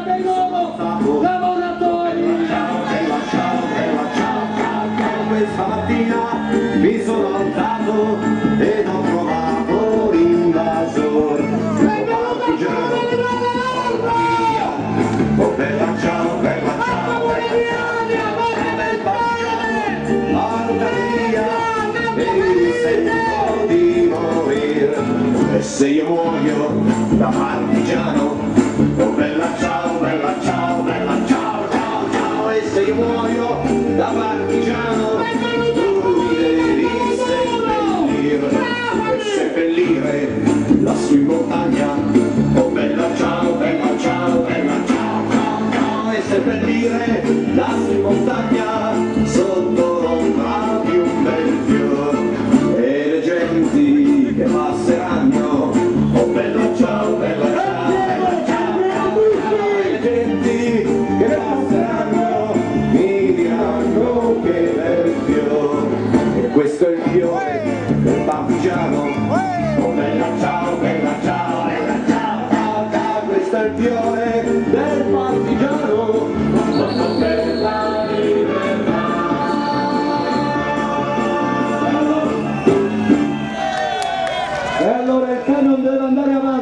sera dei nuovo lavoratori! Ciao, bella ciao, bella ciao, ciao, ciao, questa mattina mi sono alzato ed ho trovato l'invasor. Partigiano, oh bella ciao, bella ciao, porta via. E mi sento di morire. E se io muoio da partigiano, e se io muoio da partigiano, tu mi devi seppellire, e seppellire lassù in montagna, oh bella ciao, bella ciao, bella ciao, ciao, ciao, e seppellire lassù in montagna, fiore del partigiano, oh bella libertà. E allora il camion deve andare avanti!